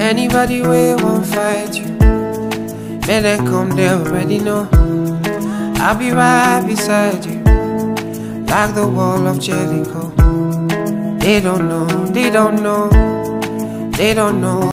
Anybody where won't fight you. May they come, they already know. I'll be right beside you, like the wall of Jericho. They don't know, they don't know, they don't know